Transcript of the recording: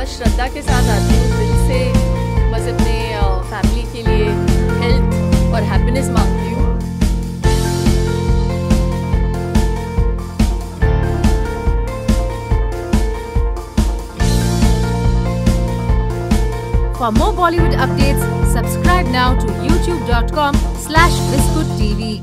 बस श्रद्धा के साथ आती हूँ दिल से बस अपने फैमिली के लिए हेल्थ और हैप्पीनेस मांगती हूँ For more Bollywood updates, subscribe now to youtube.com slash TV.